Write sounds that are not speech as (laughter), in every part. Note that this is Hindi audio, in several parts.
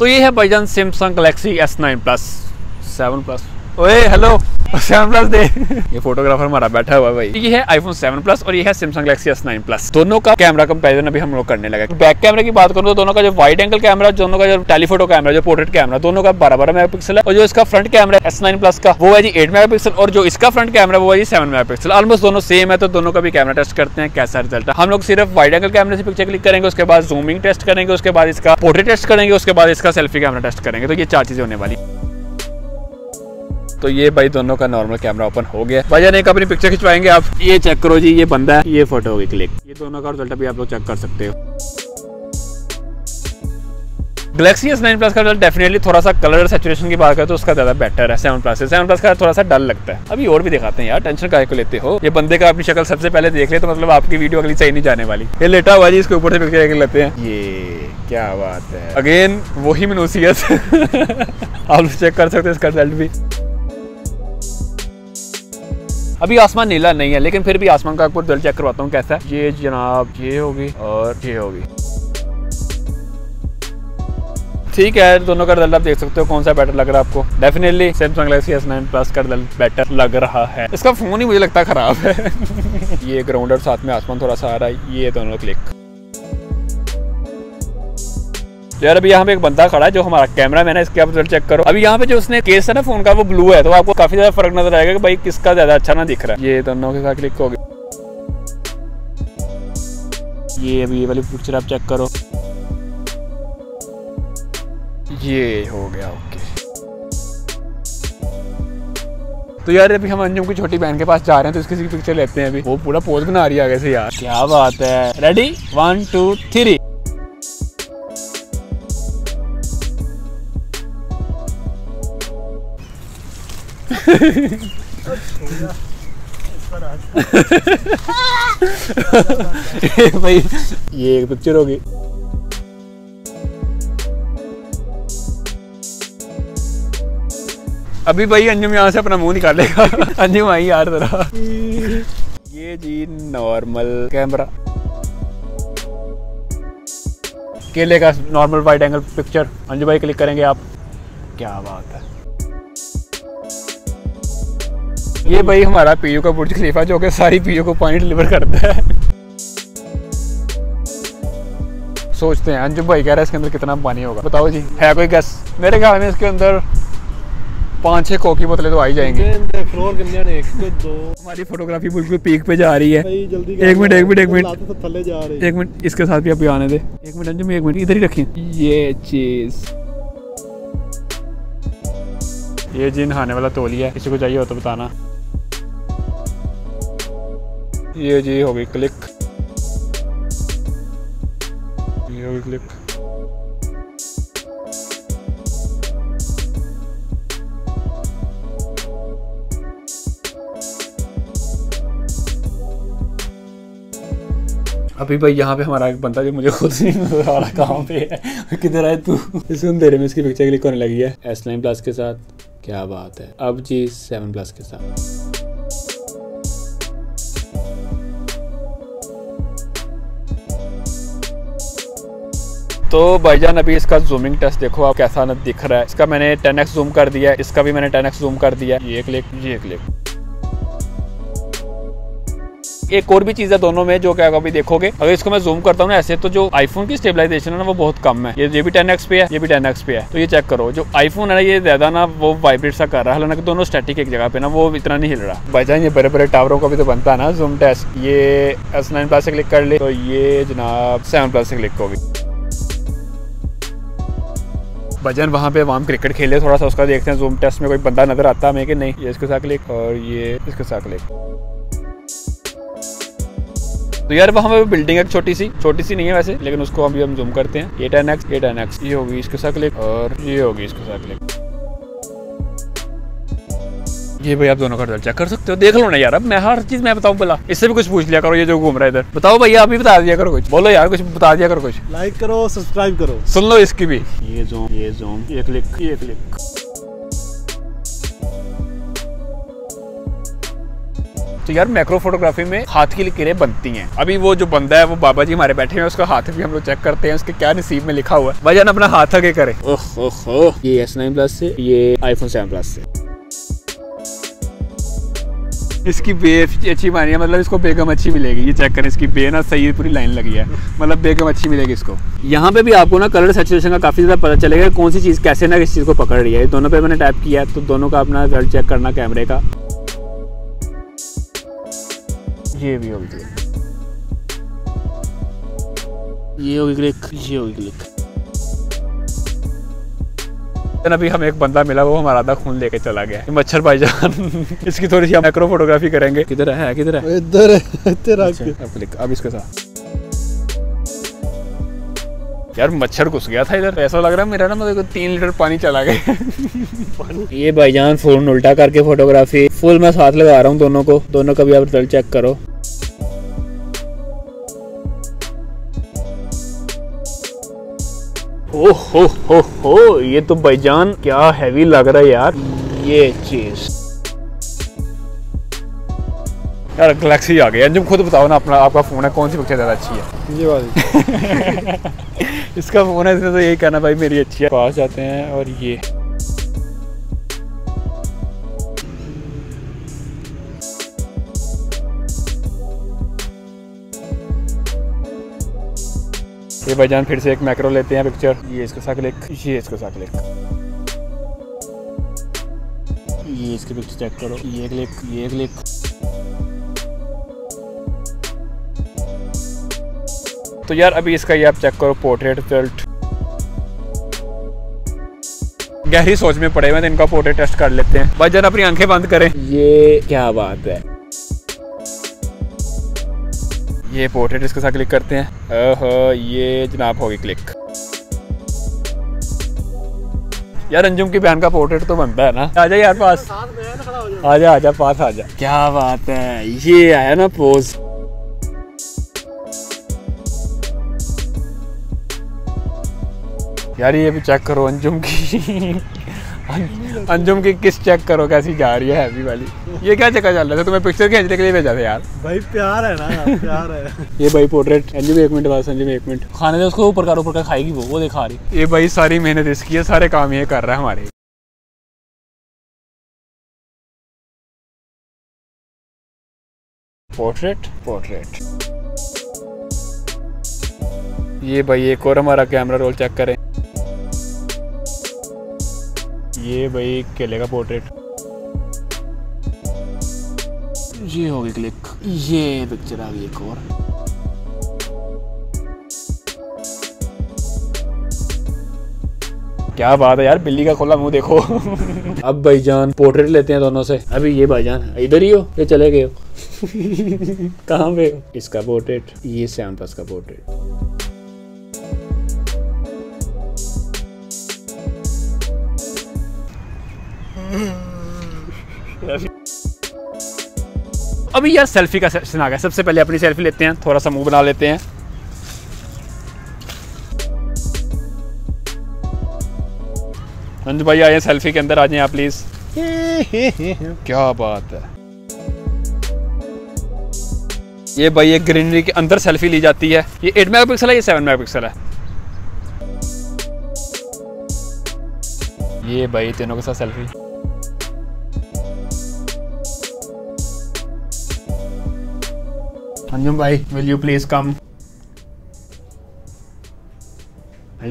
तो ये है भाईजान Samsung Galaxy S nine plus seven plus ओए हेलो सेवन प्लस दे। ये फोटोग्राफर हमारा बैठा हुआ है भाई। ये है आईफोन सेवन प्लस और ये है Samsung Galaxy S nine plus दोनों का कैमरा कंपेरिजन अभी हम लोग करने लगे बैक कैमरे की बात करूँ तो दोनों का जो वाइड एंगल कैमरा दोनों का जो टेलीफोटो कैमरा जो पोर्ट्रेट कैमरा दोनों का बारह बारह मेगा है। और जो इसका front camera S nine plus का वो है जी एट मेगा और जो इसका फ्रंट कैमरा वो है जी सेवन मेगा ऑलमोस्ट दोनों सेम है तो दोनों का भी कैमरा टेस्ट करते हैं कैसा रिज़ल्ट है। हम लोग सिर्फ़ वाइड एंगल कैमरे से पिक्चर क्लिक करेंगे उसके बाद जूमिंग टेस्ट करेंगे उसके बाद इसका पोर्ट्रेट टेस्ट करेंगे उसके बाद इसका सेल्फी कैमरा टेस्ट करेंगे। तो ये चार चीज़ें होने वाली। तो ये भाई दोनों का नॉर्मल कैमरा ओपन हो गया। भाई एक अपनी पिक्चर खिंचवाएँगे आप? ये चेक करो जी ये बंदा है ये फ़ोटो होगी क्लिक ये दोनों का रिज़ल्ट भी आप लोग चेक कर सकते हो। गलेक्सी एस नाइन प्लस का रिज़ल्ट डेफिनेटली थोड़ा सा कलर सेचुरेशन की बात करें तो उसका ज़्यादा बेटर है। सेवन प्लस सेवन प्लस का थोड़ा सा डल लगता है। अभी और भी दिखाते हैं यार टेंशन काय को लेते हो? ये बंदे का अपनी शक्ल सबसे पहले देख ले तो मतलब आपकी वीडियो अगली सही नहीं जाने वाली। ये लेटा हुआ जी इसके ऊपर से पिक्चर लेते हैं। ये क्या बात है। अगेन वही मनूसियत (laughs) आप चेक कर सकते हैं इसका रिज़ल्ट भी। अभी आसमान नीला नहीं है, लेकिन फिर भी आसमान का आपको दिल चेक करवाता हूँ कैसा है। ये जनाब, ये होगी और ये होगी। ठीक है, दोनों का रिज़ल्ट आप देख सकते हो, कौन सा बेटर लग रहा है आपको। Definitely Samsung Galaxy S nine plus का रिज़ल्ट बेटर लग रहा है। इसका फ़ोन ही मुझे लगता है खराब है। (laughs) ये ग्राउंड और साथ में आसमान थोड़ा सा आ रहा है, ये दोनों क्लिक यार, अभी यहाँ पे एक बंदा खड़ा है जो हमारा कैमरा मैन है, इसके आप चेक करो। अभी यहाँ पे जो उसने केस है ना फ़ोन का, वो ब्लू है तो आपको काफ़ी ज़्यादा फ़र्क नज़र आएगा कि भाई किसका ज़्यादा अच्छा ना दिख रहा है। ये दोनों के साथ क्लिक हो गया। ये अभी ये वाली पिक्चर आप चेक करो। ये हो गया ओके तो यार, अभी हम अंजुम की छोटी बहन के पास जा रहे हैं तो इसकी पिक्चर लेते हैं अभी। वो पूरा पोज बना रही है आगे से यार। क्या बात है। रेडी वन टू थ्री भाई, ये एक पिक्चर होगी। अभी भाई अंजुम यहाँ से अपना मुँह निकालेगा। अंजुम आई यार जरा। ये जी नॉर्मल कैमरा केले का normal wide angle picture Anju भाई क्लिक करेंगे आप। क्या बात है। ये भाई हमारा पीयू का बुर्ज खलीफा जो कि सारी पीयू को पानी डिलीवर करता है। सोचते हैं अंजुम भाई कह रहा है इसके अंदर कितना पानी होगा। बताओ जी है कोई गैस मेरे ख्याल में इसके अंदर पाँच छह कोकी बोतलें तो आ ही जाएँगे। हमारी फोटोग्राफी बिल्कुल पीक पे जा रही है। एक मिनट एक मिनट एक मिनट एक मिनट इसके साथ भी आप आने दे। एक मिनट अंजुम एक मिनट इधर ही रखिए। ये चीज़ ये जी नहाने वाला तोलिया किसी को चाहिए हो तो बताना। ये जी होगी क्लिक। ये होगी क्लिक। अभी भाई यहाँ पे हमारा एक बंदा जो मुझे खुद नहीं नज़र आ रहा कहाँ पे है। किधर है तू? इस अंधेरे में इसकी पिक्चर क्लिक होने लगी है। एस नाइन प्लस के साथ। क्या बात है। अब जी सेवन प्लस के साथ। तो भाईजान, अभी इसका जूमिंग टेस्ट देखो, आप कैसा न दिख रहा है। इसका मैंने 10x जूम कर दिया है, इसका भी मैंने 10x जूम कर दिया ये क्लिक ये क्लिक एक और भी चीज़ है दोनों में, जो क्या अभी देखोगे, अगर इसको मैं जूम करता हूँ ऐसे तो जो आईफोन की स्टेबलाइजेशन है ना, वो बहुत कम है। ये ये भी टेन पे है, ये भी टेन पे है। तो ये चेक करो, जो आईफोन है ये ज़्यादा ना वो वाइब्रेट सा कर रहा है। हालाँकि दोनों स्टैटिक एक जगह पे ना, वो इतना नहीं हिल रहा। भाईजान, ये बड़े बड़े टावरों का भी तो बनता है ना जूम टेस्ट ये एस नाइन प्लस से क्लिक कर ले तो ये जनाब सेवन प्लस से क्लिक होगी। भजन वहाँ पे, वहाँ क्रिकेट खेले थोड़ा सा उसका देखते हैं जूम टेस्ट में कोई बंदा नज़र आता है हमें कि नहीं। ये इसके साथ क्लिक और ये इसके साथ क्लिक तो यार, वहाँ पे बिल्डिंग एक छोटी सी छोटी सी नहीं है वैसे, लेकिन उसको अभी हम जूम करते हैं। एक्स ये टेन एक्स ये होगी इसके साथ क्लिक और ये होगी इसके साथ क्लिक ये भाई आप दोनों का रिज़ल्ट चेक कर सकते हो। देख लो ना यार अब मैं हर चीज़ मैं बताऊँ बोला इससे भी कुछ पूछ लिया करो ये जो घूम रहा है इधर बताओ भैया अभी बता दिया करो कुछ। बोलो यार कुछ बता दिया करो कुछ। लाइक करो सब्सक्राइब करो। सुन लो इसकी भी। ये जोन ये जोन ये क्लिक ये क्लिक तो यार मैक्रो फोटोग्राफी में हाथ की लकीरें बनती हैं। अभी वो जो बंदा है वो बाबा जी हमारे बैठे हैं उसका हाथ भी हम लोग चेक करते हैं उसके क्या नसीब में लिखा हुआ है। भाईजान अपना हाथ आगे करें। ओह ओह ये एस नाइन प्लस से ये आईफोन सेवन प्लस से। इसकी बे अच्छी मानी है मतलब इसको बेगम अच्छी मिलेगी ये चेक करें इसकी बे ना सही पूरी लाइन लगी है। मतलब बेगम अच्छी मिलेगी इसको। यहाँ पे भी आपको ना कलर सेचुरेशन का काफ़ी ज़्यादा पता चलेगा कौन सी चीज़ कैसे ना किस चीज़ को पकड़ रही है। दोनों पे मैंने टैप किया तो दोनों का अपना रिज़ल्ट चेक करना कैमरे का। ये भी होगी। क्लिक ये होगी क्लिक ये होगी क्लिक अभी हमें एक बंदा मिला वो हमारा आधा खून लेके चला गया। मच्छर भाईजान। (laughs) इसकी थोड़ी सी माइक्रो फोटोग्राफी करेंगे। किधर है किधर है? इधर है (laughs) इधर अब अब इसके साथ। यार मच्छर घुस गया था इधर। ऐसा लग रहा है मेरा ना मतलब तीन लीटर पानी चला गया। (laughs) ये भाईजान फ़ोन उल्टा करके फोटोग्राफी फुल मैं साथ लगा रहा हूँ दोनों को। दोनों का भी आप रिज़ल्ट चेक करो। ओ हो हो हो ये तो भाईजान क्या हैवी लग रहा है यार। ये चीज़। यार गैलेक्सी आ गई। अंजुम खुद बताओ ना अपना आपका फ़ोन है कौन सी पिक्चर ज़्यादा अच्छी है? ये वाली। (laughs) इसका फ़ोन है इसने तो यही कहना भाई मेरी अच्छी है। पास जाते हैं और ये। ये भाईजान फिर से एक मैक्रो लेते हैं पिक्चर ये इसके साथ क्लिक ये इसके साथ क्लिक ये इसके पिक्चर चेक करो, ये क्लिक ये क्लिक तो यार, अभी इसका ये आप चेक करो पोर्ट्रेट रिज़ल्ट गहरी सोच में पड़े हुए तो इनका पोर्ट्रेट टेस्ट कर लेते हैं। भाई जरा अपनी आँखें बंद करें। ये क्या बात है? ये पोर्ट्रेट इसके साथ क्लिक करते हैं। ओहो ये जनाब होगी क्लिक यार अंजुम की बहन का पोर्ट्रेट तो बनता है ना। आजा यार पास। आजा आजा पास आजा क्या बात है ये आया ना पोज यार ये भी चेक करो अंजुम की। (laughs) अंजुम की किस चेक करो कैसी जा रही है हैवी वाली? ये क्या चक्कर चल रहा था? तुम्हें पिक्चर खींचने के लिए भेजा था यार। भाई प्यार है ना प्यार है। ये भाई पोर्ट्रेट अंजुम एक मिनट बाद संजू एक मिनट। खाने दे उसको ऊपर का ऊपर का खाएगी वो वो दिखा रही। ये भाई सारी मेहनत इसकी है सारे काम ये कर रहा है हमारे। पोर्ट्रेट पोर्ट्रेट ये भाई एक और हमारा कैमरा रोल चेक करें। ये भाई केले का पोर्ट्रेट ये होगी क्लिक ये पिक्चर आ गई एक और। क्या बात है यार बिल्ली का खोला मुँह देखो। (laughs) अब भाईजान पोर्ट्रेट लेते हैं दोनों से। अभी ये भाईजान इधर ही हो ये चले गए हो? (laughs) कहाँ पे हो? इसका पोर्ट्रेट ये सेवन का पोर्ट्रेट (laughs) अभी यार सेल्फी का सेक्शन आ गया। सबसे पहले अपनी सेल्फी लेते हैं थोड़ा सा मुँह बना लेते हैं। अंजू भाई आए सेल्फी के अंदर आ जाए आप प्लीज़ (laughs) क्या बात है। ये भाई एक ग्रीनरी के अंदर सेल्फी ली जाती है। ये 8 मेगापिक्सल है ये 7 मेगापिक्सल है। ये भाई तीनों के साथ सेल्फी अंजुम भाई विल यू प्लीज़ कम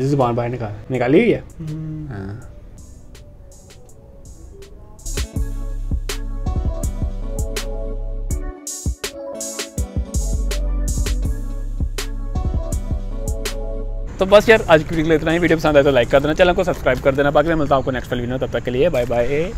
ज़ुबान बाहर निकाल। निकाली हुई है? हाँ। तो बस यार, आज की वीडियो इतना ही। वीडियो पसंद आए तो लाइक कर देना, चैनल को सब्सक्राइब कर देना। बाकी मैं मिलता हूँ आपको नेक्स्ट वीडियो तब तक के लिए बाय बाय